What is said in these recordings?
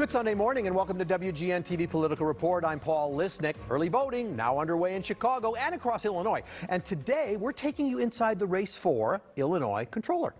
Good Sunday morning and welcome to WGN TV Political Report. I'm Paul Lisnek. Early voting now underway in Chicago and across Illinois. And today we're taking you inside the race for Illinois Comptroller.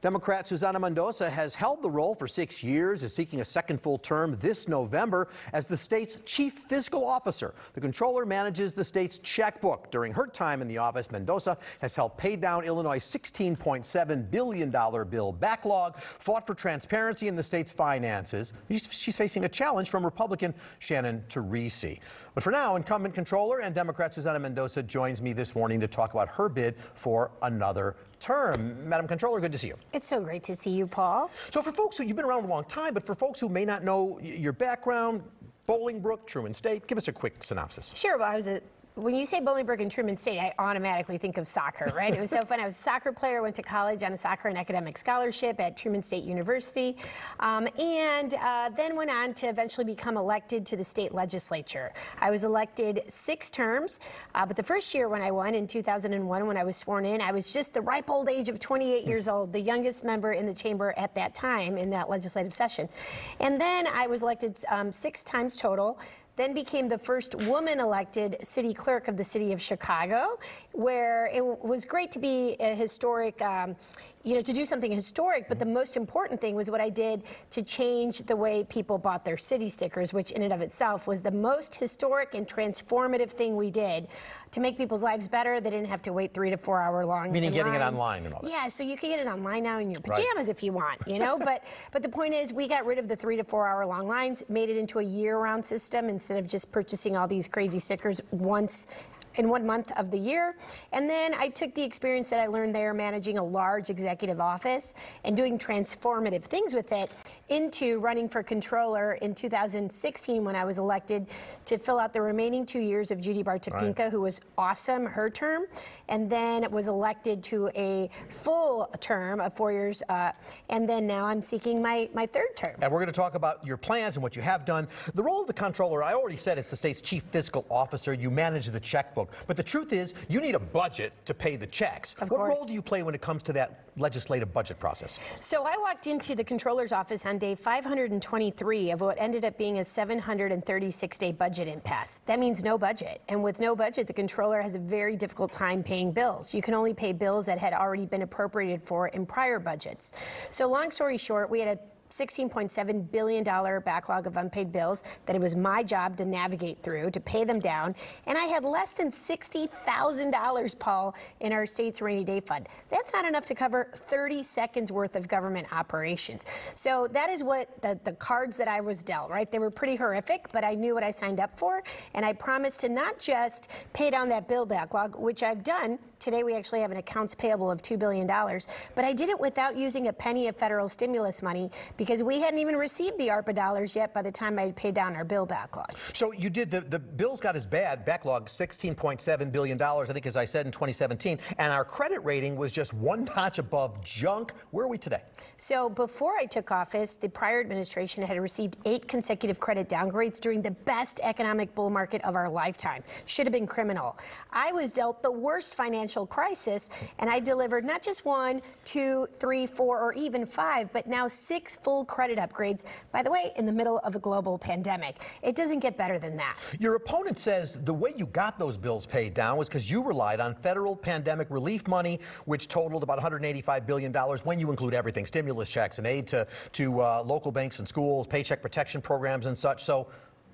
Democrat Susana Mendoza has held the role for six years, is seeking a second full term this November as the state's chief fiscal officer. The comptroller manages the state's checkbook. During her time in the office, Mendoza has helped pay down Illinois' $16.7 billion bill backlog, fought for transparency in the state's finances. She's facing a challenge from Republican Shannon Teresi. But for now, incumbent comptroller and Democrat Susana Mendoza joins me this morning to talk about her bid for another term. Madam Comptroller, good to see you. It's so great to see you, Paul. So for folks who, you've been around a long time, but for folks who may not know your background, Bolingbrook, Truman State, give us a quick synopsis. Sure, well, I was a when you say Bolingbrook and Truman State, I automatically think of soccer, right? it was so fun. I was a soccer player, went to college on a soccer and academic scholarship at Truman State University, um, and uh, then went on to eventually become elected to the state legislature. I was elected six terms, uh, but the first year when I won in 2001, when I was sworn in, I was just the ripe old age of 28 years old, the youngest member in the chamber at that time in that legislative session. And then I was elected um, six times total then became the first woman elected city clerk of the city of Chicago, where it was great to be a historic, um, you know, to do something historic. But the most important thing was what I did to change the way people bought their city stickers, which in and of itself was the most historic and transformative thing we did to make people's lives better. They didn't have to wait three to four hour long. Meaning getting line. it online and all that. Yeah, so you can get it online now in your pajamas right. if you want, you know. but but the point is, we got rid of the three to four hour long lines, made it into a year round system instead of just purchasing all these crazy stickers once in one month of the year. And then I took the experience that I learned there managing a large executive office and doing transformative things with it into running for comptroller in 2016 when I was elected to fill out the remaining two years of Judy Baar Topinka, right. who was awesome, her term, and then was elected to a full term of four years. Uh, and then now I'm seeking my, my third term. And we're going to talk about your plans and what you have done. The role of the comptroller, I already said, is the state's chief fiscal officer. You manage the checkbook. But the truth is, you need a budget to pay the checks. Of what course. role do you play when it comes to that legislative budget process? So I walked into the comptroller's office on day 523 of what ended up being a 736 day budget impasse. That means no budget. And with no budget, the comptroller has a very difficult time paying bills. You can only pay bills that had already been appropriated for in prior budgets. So long story short, we had a $16.7 billion backlog of unpaid bills that it was my job to navigate through, to pay them down. And I had less than $60,000, Paul, in our state's rainy day fund. That's not enough to cover 30 seconds worth of government operations. So that is what the, the cards that I was dealt, right? They were pretty horrific, but I knew what I signed up for. And I promised to not just pay down that bill backlog, which I've done. Today we actually have an accounts payable of $2 billion. But I did it without using a penny of federal stimulus money because we hadn't even received the ARPA dollars yet by the time I paid down our bill backlog. So you did, the, the bills got as bad, backlog $16.7 billion, I think as I said in 2017, and our credit rating was just one notch above junk. Where are we today? So before I took office, the prior administration had received eight consecutive credit downgrades during the best economic bull market of our lifetime. Should have been criminal. I was dealt the worst financial crisis, and I delivered not just one, two, three, four, or even five, but now six full full credit upgrades, by the way, in the middle of a global pandemic. It doesn't get better than that. Your opponent says the way you got those bills paid down was because you relied on federal pandemic relief money, which totaled about $185 billion when you include everything, stimulus checks and aid to, to uh, local banks and schools, paycheck protection programs and such. So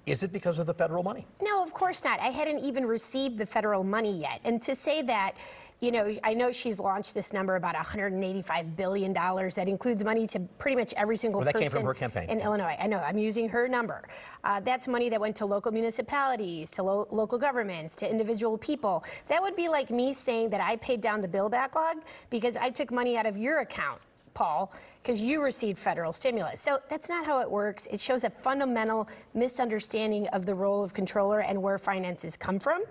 is it because of the federal money? No, of course not. I hadn't even received the federal money yet. And to say that, you know, I know she's launched this number about $185 billion. That includes money to pretty much every single well, that person came from her campaign. in Illinois. I know, I'm using her number. Uh, that's money that went to local municipalities, to lo local governments, to individual people. That would be like me saying that I paid down the bill backlog because I took money out of your account Paul, because you received federal stimulus. So that's not how it works. It shows a fundamental misunderstanding of the role of comptroller and where finances come from.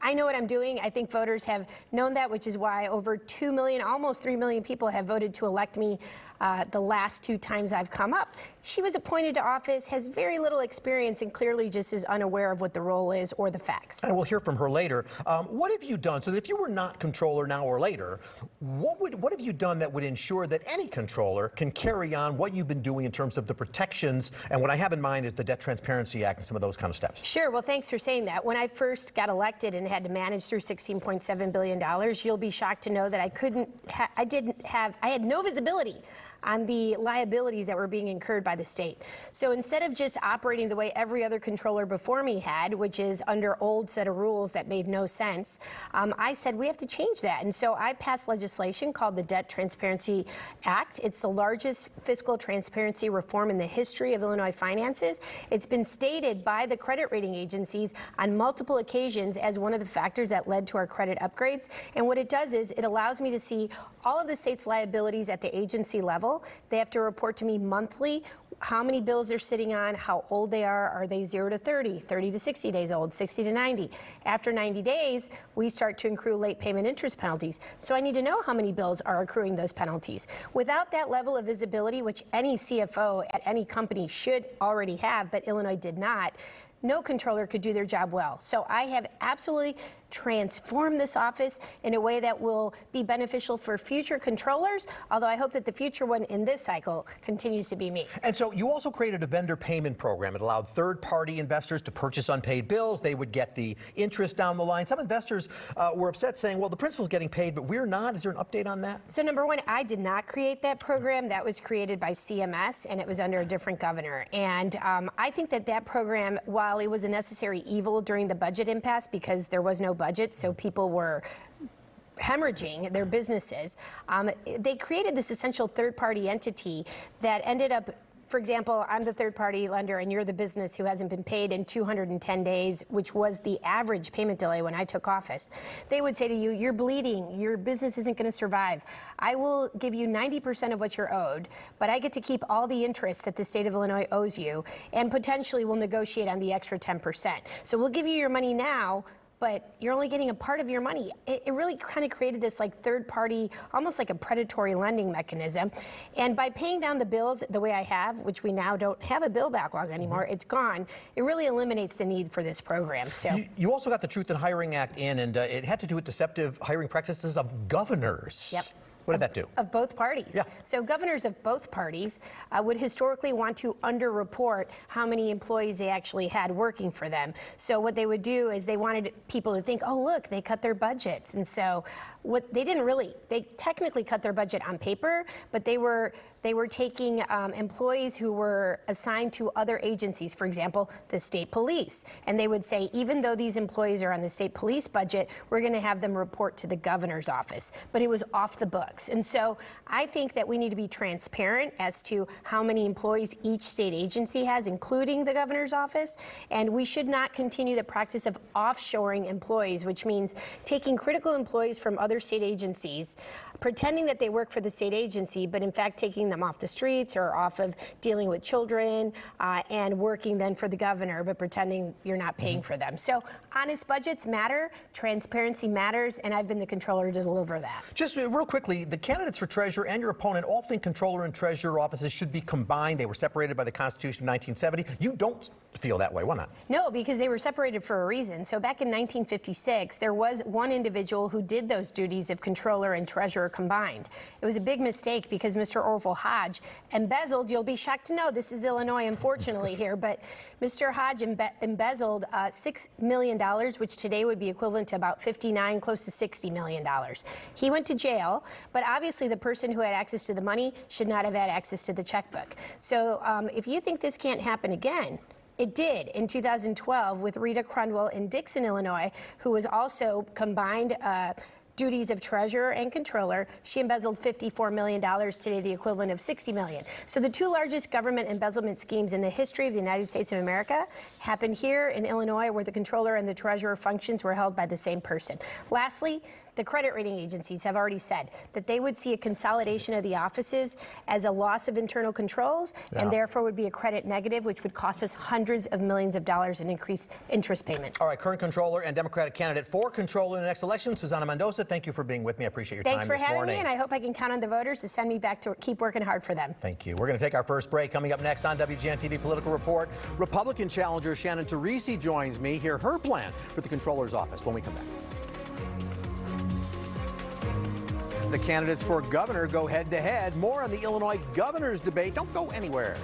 I know what I'm doing. I think voters have known that, which is why over 2 million, almost 3 million people have voted to elect me uh, the last two times I've come up. She was appointed to office, has very little experience, and clearly just is unaware of what the role is or the facts. And we'll hear from her later. Um, what have you done? So, if you were not comptroller now or later, what would what have you done that would ensure that any comptroller can carry on what you've been doing in terms of the protections? And what I have in mind is the Debt Transparency Act and some of those kind of steps. Sure. Well, thanks for saying that. When I first got elected and had to manage through 16.7 billion dollars, you'll be shocked to know that I couldn't. I didn't have. I had no visibility on the liabilities that were being incurred by the state. So instead of just operating the way every other comptroller before me had, which is under old set of rules that made no sense, um, I said we have to change that. And so I passed legislation called the Debt Transparency Act. It's the largest fiscal transparency reform in the history of Illinois finances. It's been stated by the credit rating agencies on multiple occasions as one of the factors that led to our credit upgrades. And what it does is it allows me to see all of the state's liabilities at the agency level they have to report to me monthly how many bills they're sitting on, how old they are. Are they 0 to 30, 30 to 60 days old, 60 to 90? After 90 days, we start to accrue late payment interest penalties. So I need to know how many bills are accruing those penalties. Without that level of visibility, which any CFO at any company should already have, but Illinois did not, no comptroller could do their job well. So I have absolutely transformed this office in a way that will be beneficial for future comptrollers, although I hope that the future one in this cycle continues to be me. And so you also created a vendor payment program. It allowed third-party investors to purchase unpaid bills. They would get the interest down the line. Some investors uh, were upset saying, well, the principal's getting paid, but we're not. Is there an update on that? So number one, I did not create that program. That was created by CMS, and it was under a different governor. And um, I think that that program, while it was a necessary evil during the budget impasse because there was no budget, so people were hemorrhaging their businesses. Um, they created this essential third party entity that ended up for example, I'm the third party lender and you're the business who hasn't been paid in 210 days, which was the average payment delay when I took office. They would say to you, You're bleeding, your business isn't going to survive. I will give you 90% of what you're owed, but I get to keep all the interest that the state of Illinois owes you and potentially we'll negotiate on the extra 10%. So we'll give you your money now but you're only getting a part of your money. It, it really kind of created this like third party, almost like a predatory lending mechanism. And by paying down the bills the way I have, which we now don't have a bill backlog anymore, mm-hmm. it's gone. It really eliminates the need for this program. So you, you also got the Truth in Hiring Act in, and uh, it had to do with deceptive hiring practices of governors. Yep. What did that do? Of both parties. Yeah. So governors of both parties uh, would historically want to underreport how many employees they actually had working for them. So what they would do is they wanted people to think, oh, look, they cut their budgets. And so what they didn't really, they technically cut their budget on paper, but they were they were taking um, employees who were assigned to other agencies, for example, the state police, and they would say, even though these employees are on the state police budget, we're going to have them report to the governor's office. But it was off the books, and so I think that we need to be transparent as to how many employees each state agency has, including the governor's office, and we should not continue the practice of offshoring employees, which means taking critical employees from other state agencies, pretending that they work for the state agency, but in fact taking them off the streets or off of dealing with children uh, and working then for the governor, but pretending you're not paying mm-hmm. for them. So honest budgets matter, transparency matters, and I've been the comptroller to deliver that. Just real quickly, the candidates for treasurer and your opponent all think comptroller and treasurer offices should be combined. They were separated by the Constitution of 1970. You don't feel that way. Why not? No, because they were separated for a reason. So back in 1956, there was one individual who did those duties of comptroller and treasurer combined. It was a big mistake because Mr. Orville Hodge embezzled, you'll be shocked to know this is Illinois, unfortunately, here, but Mr. Hodge embe embezzled uh, $6 million, which today would be equivalent to about 59, close to $60 million. He went to jail, but obviously the person who had access to the money should not have had access to the checkbook. So um, if you think this can't happen again, it did in 2012 with Rita Crundwell in Dixon, Illinois, who was also combined. Uh, duties of treasurer and comptroller. She embezzled $54 million, today the equivalent of 60 million. So the two largest government embezzlement schemes in the history of the United States of America happened here in Illinois, where the comptroller and the treasurer functions were held by the same person. Lastly, the credit rating agencies have already said that they would see a consolidation of the offices as a loss of internal controls Yeah. and therefore would be a credit negative, which would cost us hundreds of millions of dollars in increased interest payments. All right, current comptroller and Democratic candidate for comptroller in the next election, Susana Mendoza. Thank you for being with me. I appreciate your Thanks time for this having morning. me, and I hope I can count on the voters to send me back to keep working hard for them. Thank you. We're going to take our first break. Coming up next on WGN TV Political Report, Republican challenger Shannon Teresi joins me. Hear her plan for the comptroller's office when we come back. The candidates for governor go head to head. More on the Illinois governor's debate. Don't go anywhere.